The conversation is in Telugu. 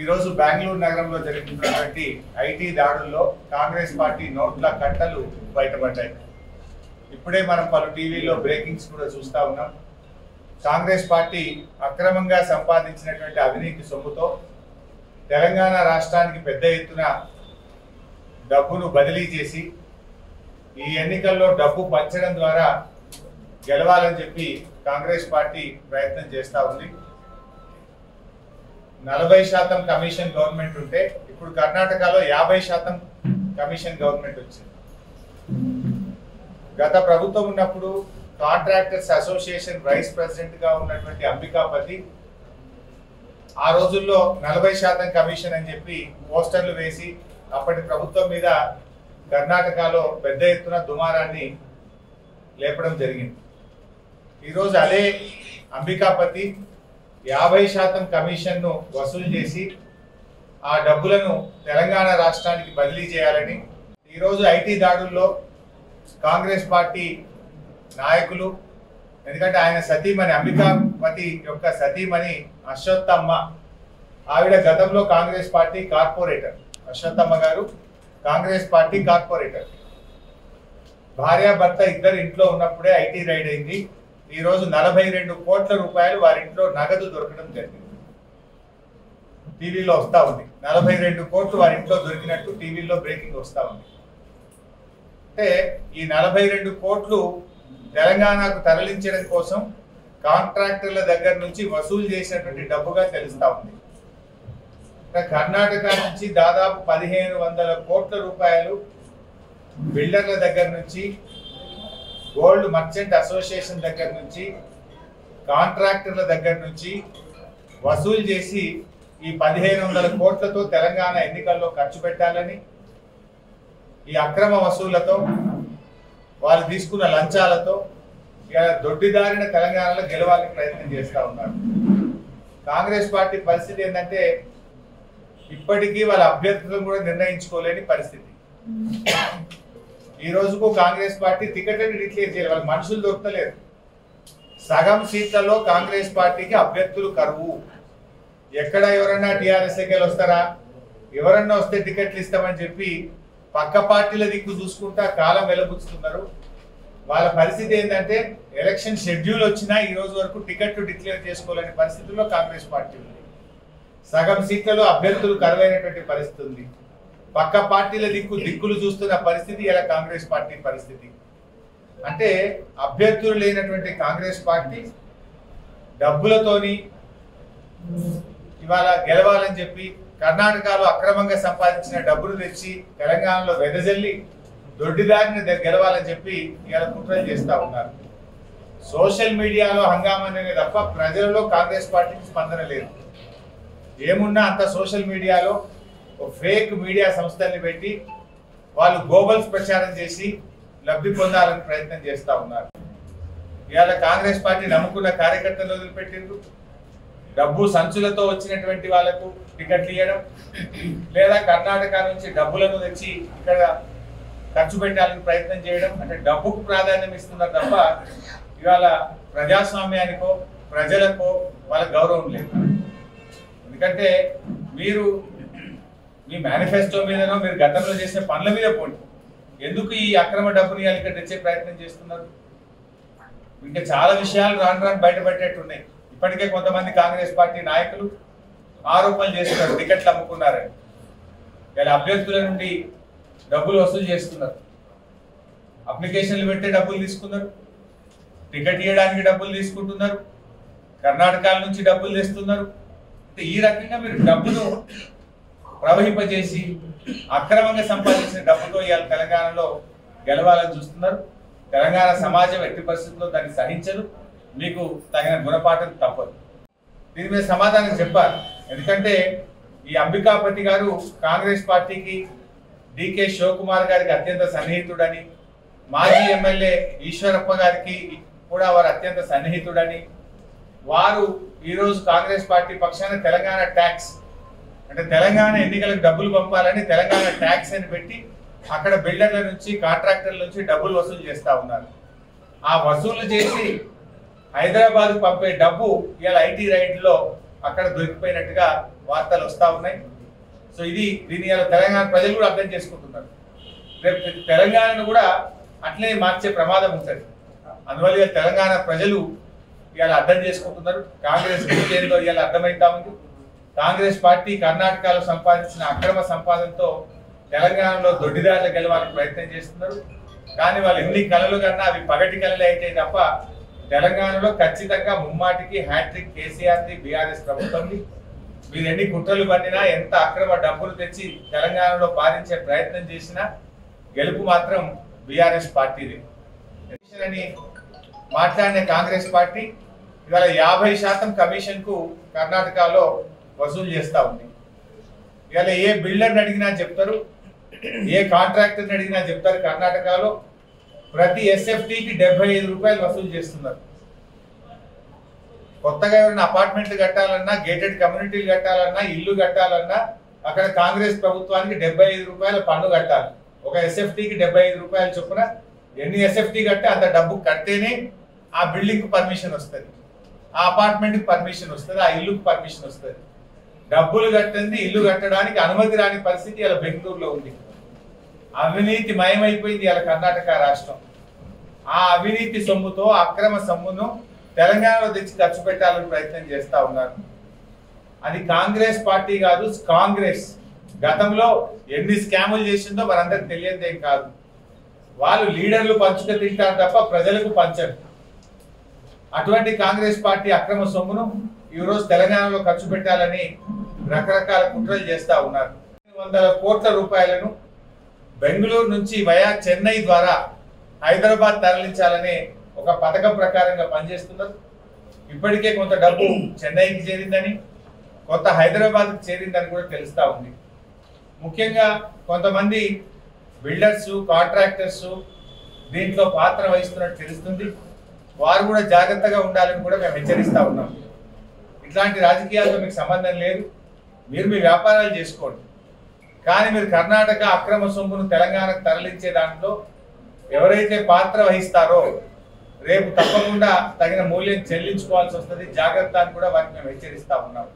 ఈరోజు బెంగళూరు నగరంలో జరుగుతున్నటువంటి ఐటీ దాడుల్లో కాంగ్రెస్ పార్టీ నోట్ల కట్టలు బయటపడ్డాయి. ఇప్పుడే మనం పలు టీవీల్లో బ్రేకింగ్స్ కూడా చూస్తా ఉన్నాం. కాంగ్రెస్ పార్టీ అక్రమంగా సంపాదించినటువంటి అవినీతి సొమ్ముతో తెలంగాణ రాష్ట్రానికి పెద్ద ఎత్తున డబ్బును బదిలీ చేసి ఈ ఎన్నికల్లో డబ్బు పంచడం ద్వారా గెలవాలని చెప్పి కాంగ్రెస్ పార్టీ ప్రయత్నం చేస్తూ ఉంది. నలభై శాతం కమిషన్ గవర్నమెంట్ ఉంటే ఇప్పుడు కర్ణాటకలో యాభై శాతం కమిషన్ గవర్నమెంట్ వచ్చింది. గత ప్రభుత్వం ఉన్నప్పుడు కాంట్రాక్టర్స్ అసోసియేషన్ వైస్ ప్రెసిడెంట్గా ఉన్నటువంటి అంబికాపతి ఆ రోజుల్లో నలభై శాతం కమిషన్ అని చెప్పి పోస్టర్లు వేసి అప్పటి ప్రభుత్వం మీద కర్ణాటకలో పెద్ద ఎత్తున దుమారాన్ని లేపడం జరిగింది. ఈరోజు అదే అంబికాపతి యాభై శాతం కమిషన్ను వసూలు చేసి ఆ డబ్బులను తెలంగాణ రాష్ట్రానికి బదిలీ చేయాలని ఈరోజు ఐటీ దాడుల్లో కాంగ్రెస్ పార్టీ నాయకులు ఎందుకంటే ఆయన సతీమణి అంబికాపతి యొక్క సతీమణి అశ్వత్థమ్మ. ఆవిడ గతంలో కాంగ్రెస్ పార్టీ కార్పొరేటర్. అశ్వత్థమ్మ గారు కాంగ్రెస్ పార్టీ కార్పొరేటర్. భార్యాభర్త ఇద్దరు ఇంట్లో ఉన్నప్పుడే ఐటీ రైడ్ అయింది. ఈ రోజు నలభై రెండు కోట్ల రూపాయలు వారి ఇంట్లో నగదు దొరకడం జరిగింది. టీవీలో వస్తూ ఉంది. నలభై రెండు కోట్లు వారి ఇంట్లో దొరికినట్టు టీవీలో బ్రేకింగ్ వస్తూ ఉంది. అంటే ఈ నలభై రెండు కోట్లు తెలంగాణకు తరలించడం కోసం కాంట్రాక్టర్ల దగ్గర నుంచి వసూలు చేసినటువంటి డబ్బుగా తెలుస్తూ ఉంది. కర్ణాటక నుంచి దాదాపు పదిహేను వందల కోట్ల రూపాయలు బిల్డర్ల దగ్గర నుంచి గోల్డ్ మర్చెంట్ అసోసియేషన్ దగ్గర నుంచి కాంట్రాక్టర్ల దగ్గర నుంచి వసూలు చేసి ఈ పదిహేను వందల కోట్లతో తెలంగాణ ఎన్నికల్లో ఖర్చు పెట్టాలని ఈ అక్రమ వసూళ్ళతో వాళ్ళు తీసుకున్న లంచాలతో ఇక దొడ్డిదారిన తెలంగాణలో గెలవాలని ప్రయత్నం చేస్తూ ఉన్నారు. కాంగ్రెస్ పార్టీ పరిస్థితి ఏంటంటే ఇప్పటికీ వాళ్ళ అభ్యర్థులను కూడా నిర్ణయించుకోలేని పరిస్థితి. ఈ రోజుకు కాంగ్రెస్ పార్టీ టికెట్ అని డిక్లేర్ చేయాలి వాళ్ళకి మనుషులు దొరకలేరు సగం సీట్లలో కాంగ్రెస్ పార్టీకి అభ్యర్థులు కరువు. ఎక్కడ ఎవరన్నా టీఆర్ఎస్ దగ్గర వస్తారా? ఎవరన్నా వస్తే టికెట్లు ఇస్తామని చెప్పి పక్క పార్టీల దిక్కు చూసుకుంటా కాలం వెలబుచ్చుతున్నారు. వాళ్ళ పరిస్థితి ఏంటంటే ఎలక్షన్ షెడ్యూల్ వచ్చినా ఈ రోజు వరకు టికెట్లు డిక్లేర్ చేసుకోలేని పరిస్థితుల్లో కాంగ్రెస్ పార్టీ ఉంది. సగం సీట్లలో అభ్యర్థులు కరువైనటువంటి పరిస్థితి ఉంది. పక్క పార్టీల దిక్కు దిక్కులు చూస్తున్న పరిస్థితి ఇలా కాంగ్రెస్ పార్టీ పరిస్థితి. అంటే అభ్యర్థులు లేనటువంటి కాంగ్రెస్ పార్టీ డబ్బులతోని ఇవాళ గెలవాలని చెప్పి కర్ణాటకలో అక్రమంగా సంపాదించిన డబ్బులు తెచ్చి తెలంగాణలో వెదజల్లి దొడ్డిదారిని గెలవాలని చెప్పి ఇవాళ కుట్రలు చేస్తూ ఉన్నారు. సోషల్ మీడియాలో హంగామనే తప్ప ప్రజలలో కాంగ్రెస్ పార్టీకి స్పందన లేదు. ఏమున్నా అంత సోషల్ మీడియాలో ఫేక్ మీడియా సంస్థల్ని పెట్టి వాళ్ళు గోబల్స్ ప్రచారం చేసి లబ్ధి పొందాలని ప్రయత్నం చేస్తూ ఉన్నారు. ఇవాళ కాంగ్రెస్ పార్టీ నమ్ముకున్న కార్యకర్తలు వదిలిపెట్టిండ్రు. డబ్బు సంచులతో వచ్చినటువంటి వాళ్ళకు టికెట్లు ఇవ్వడం లేదా కర్ణాటక నుంచి డబ్బులను తెచ్చి ఇక్కడ ఖర్చు పెట్టాలని ప్రయత్నం చేయడం అంటే డబ్బుకు ప్రాధాన్యం ఇస్తున్నారు తప్ప ఇవాళ ప్రజాస్వామ్యానికో ప్రజలకో వాళ్ళ గౌరవం లేదు. ఎందుకంటే మీరు మీ మేనిఫెస్టో మీదనో మీరు గతంలో చేసిన పనుల మీద పోండి. ఎందుకు ఈ అక్రమ డబ్బుని ఇక్కడ తెచ్చే ప్రయత్నం చేస్తున్నారు? ఇంకా చాలా విషయాలు రాను రాను బయటపెట్టేట్టు ఉన్నాయి ఇప్పటికే కొంతమంది కాంగ్రెస్ పార్టీ నాయకులు ఆరోపణలు చేస్తున్నారు టికెట్లు అమ్ముకున్నారని. వీళ్ళ అభ్యర్థుల నుండి డబ్బులు వసూలు చేస్తున్నారు. అప్లికేషన్లు పెట్టే డబ్బులు తీసుకున్నారు. టికెట్ ఇవ్వడానికి డబ్బులు తీసుకుంటున్నారు. కర్ణాటక నుంచి డబ్బులు తెస్తున్నారు. ఈ రకంగా మీరు డబ్బును ప్రవహింపజేసి అక్రమంగా సంపాదించిన డబ్బుతో ఇవాళ తెలంగాణలో గెలవాలని చూస్తున్నారు. తెలంగాణ సమాజం ఎట్టి పరిస్థితుల్లో దాన్ని సహించదు. మీకు తగిన గుణపాఠం తప్పదు. దీని మీద సమాధానం చెప్పాలి. ఎందుకంటే ఈ అంబికాపతి గారు కాంగ్రెస్ పార్టీకి డికే శివకుమార్ గారికి అత్యంత సన్నిహితుడని మాజీ ఎమ్మెల్యే ఈశ్వరప్ప గారికి కూడా వారు అత్యంత సన్నిహితుడని వారు ఈరోజు కాంగ్రెస్ పార్టీ పక్షాన తెలంగాణ ట్యాక్స్ అంటే తెలంగాణ ఎన్నికలకు డబ్బులు పంపాలని తెలంగాణ ట్యాక్స్ అని పెట్టి అక్కడ బిల్డర్ల నుంచి కాంట్రాక్టర్ల నుంచి డబ్బులు వసూలు చేస్తూ ఉన్నారు. ఆ వసూలు చేసి హైదరాబాద్ పంపే డబ్బు ఇవాళ ఐటీ రైడ్లో అక్కడ దొరికిపోయినట్టుగా వార్తలు వస్తూ ఉన్నాయి. సో ఇది దీని ఇలా తెలంగాణ ప్రజలు కూడా అర్థం చేసుకుంటున్నారు. రేపు తెలంగాణను కూడా అట్లే మార్చే ప్రమాదం ఉంటుంది. అందువల్ల తెలంగాణ ప్రజలు ఇవాళ అర్థం చేసుకుంటున్నారు. కాంగ్రెస్ ఏందో ఇవాళ అర్థమవుతా ఉంది. కాంగ్రెస్ పార్టీ కర్ణాటకలో సంపాదించిన అక్రమ సంపాదనతో తెలంగాణలో దొడ్డిదారులు గెలవాలని ప్రయత్నం చేస్తున్నారు. కానీ వాళ్ళు ఎన్ని కళలు కన్నా అవి పగటి కళలు అయితే తప్ప తెలంగాణలో ఖచ్చితంగా ముమ్మాటికి హ్యాట్రిక్ కేసీఆర్ది బీఆర్ఎస్ ప్రభుత్వంది మీరు ఎన్ని కుట్రలు పన్నినా ఎంత అక్రమ డబ్బులు తెచ్చి తెలంగాణలో పాలించే ప్రయత్నం చేసినా గెలుపు మాత్రం బీఆర్ఎస్ పార్టీది. అని మాట్లాడిన కాంగ్రెస్ పార్టీ ఇవాళ యాభై శాతం కమిషన్కు కర్ణాటకలో వసూలు చేస్తా ఉంది. ఇవాళ ఏ బిల్డర్ని అడిగినా చెప్తారు ఏ కాంట్రాక్టర్ని అడిగినా చెప్తారు కర్ణాటకలో ప్రతి ఎస్ఎఫ్టీకి డెబ్బై ఐదు రూపాయలు వసూలు చేస్తున్నారు. కొత్తగా ఎవరైనా అపార్ట్మెంట్లు కట్టాలన్నా గేటెడ్ కమ్యూనిటీలు కట్టాలన్నా ఇల్లు కట్టాలన్నా అక్కడ కాంగ్రెస్ ప్రభుత్వానికి డెబ్బై ఐదు రూపాయల పన్ను కట్టాలి. ఒక ఎస్ఎఫ్టీకి డెబ్బై ఐదు రూపాయలు చొప్పున ఎన్ని ఎస్ఎఫ్టీ కట్టే అంత డబ్బు కడితేనే ఆ బిల్డింగ్కి పర్మిషన్ వస్తుంది. ఆ అపార్ట్మెంట్కి పర్మిషన్ వస్తుంది ఆ ఇల్లుకి పర్మిషన్ వస్తుంది. డబ్బులు కట్టింది ఇల్లు కట్టడానికి అనుమతి రాని పరిస్థితి ఇలా బెంగళూరులో ఉంది. అవినీతి మయమైపోయింది ఇలా కర్ణాటక రాష్ట్రం. ఆ అవినీతి సొమ్ముతో అక్రమ సొమ్మును తెలంగాణలో తెచ్చి ఖర్చు పెట్టాలని ప్రయత్నం చేస్తా ఉన్నారు. అది కాంగ్రెస్ పార్టీ కాదు కాంగ్రెస్. గతంలో ఎన్ని స్కాములు చేసిందో మనందరికి తెలియదేం కాదు. వాళ్ళు లీడర్లు పంచుక తింటారు తప్ప ప్రజలకు పంచరు. అటువంటి కాంగ్రెస్ పార్టీ అక్రమ సొమ్మును ఈరోజు తెలంగాణలో ఖర్చు పెట్టాలని రకరకాల కుట్రలు చేస్తూ ఉన్నారు. వందల కోట్ల రూపాయలను బెంగళూరు నుంచి వయా చెన్నై ద్వారా హైదరాబాద్ తరలించాలనే ఒక పథకం ప్రకారంగా పనిచేస్తున్నారు. ఇప్పటికే కొంత డబ్బు చెన్నైకి చేరిందని కొంత హైదరాబాద్ చేరిందని కూడా తెలుస్తూ ఉంది. ముఖ్యంగా కొంతమంది బిల్డర్స్ కాంట్రాక్టర్స్ దీంట్లో పాత్ర వహిస్తున్నట్టు తెలుస్తుంది. వారు కూడా జాగ్రత్తగా ఉండాలని కూడా మేము హెచ్చరిస్తూ ఉన్నాం. ఇట్లాంటి రాజకీయాలతో మీకు సంబంధం లేదు. మీరు మీ వ్యాపారాలు చేసుకోండి. కానీ మీరు కర్ణాటక అక్రమ సొమ్మును తెలంగాణకు తరలించే దాంట్లో ఎవరైతే పాత్ర వహిస్తారో రేపు తప్పకుండా తగిన మూల్యం చెల్లించుకోవాల్సి వస్తుంది. జాగ్రత్త అని కూడా వారికి మేము హెచ్చరిస్తా ఉన్నాం.